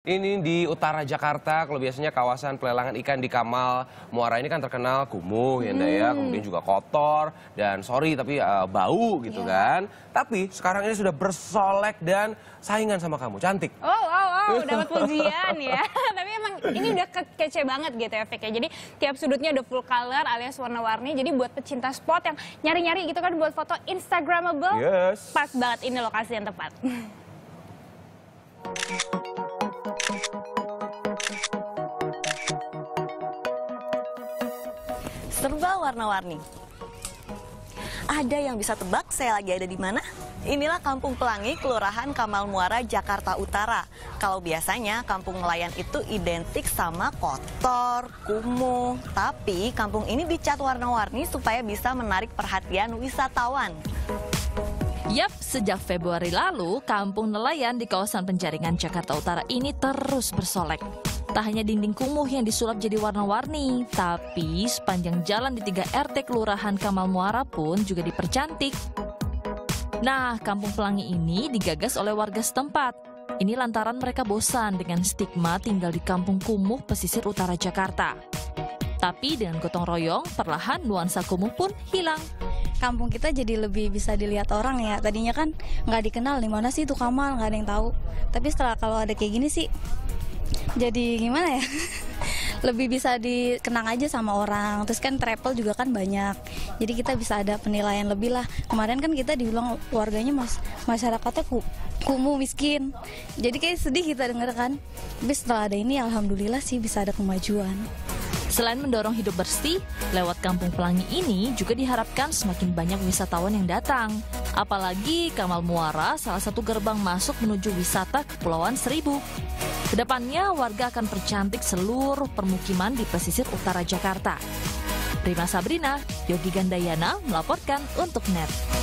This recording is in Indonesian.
Ini di utara Jakarta, kalau biasanya kawasan pelelangan ikan di Kamal Muara ini kan terkenal kumuh ya, Nda ya, Hmm. kemudian juga kotor dan sorry tapi uh, bau gitu Iya. kan. Tapi sekarang ini sudah bersolek dan saingan sama kamu, cantik. Oh, wow, wow, dapat pujian ya. Tapi emang ini udah ke- kece banget gitu efeknya. Jadi tiap sudutnya udah full color alias warna-warni. Jadi buat pecinta spot yang nyari-nyari gitu kan buat foto Instagramable, Yes. pas banget ini lokasi yang tepat. serba warna-warni. Ada yang bisa tebak saya lagi ada di mana? Inilah Kampung Pelangi, Kelurahan Kamal Muara, Jakarta Utara. Kalau biasanya kampung nelayan itu identik sama kotor, kumuh. Tapi kampung ini dicat warna-warni supaya bisa menarik perhatian wisatawan. Yap, sejak Februari lalu, kampung nelayan di kawasan penjaringan Jakarta Utara ini terus bersolek. Tak hanya dinding kumuh yang disulap jadi warna-warni, tapi sepanjang jalan di 3 RT Kelurahan Kamal Muara pun juga dipercantik. Nah, kampung pelangi ini digagas oleh warga setempat. Ini lantaran mereka bosan dengan stigma tinggal di kampung kumuh pesisir utara Jakarta. Tapi dengan gotong royong, perlahan nuansa kumuh pun hilang. kampung kita jadi lebih bisa dilihat orang ya. Tadinya kan nggak dikenal di mana sih itu Kamal, nggak ada yang tahu. Tapi setelah kalau ada kayak gini sih, jadi gimana ya? lebih bisa dikenang aja sama orang. Terus kan travel juga kan banyak. Jadi kita bisa ada penilaian lebih lah. Kemarin kan kita dibilang warganya mas masyarakatnya ku, kumuh miskin. Jadi kayak sedih kita denger kan. Tapi setelah ada ini alhamdulillah sih bisa ada kemajuan. Selain mendorong hidup bersih, lewat Kampung Pelangi ini juga diharapkan semakin banyak wisatawan yang datang. Apalagi Kamal Muara salah satu gerbang masuk menuju wisata Kepulauan Seribu. Ke depannya warga akan percantik seluruh permukiman di pesisir utara Jakarta. Prima Sabrina, Yogi Gandayana melaporkan untuk NET.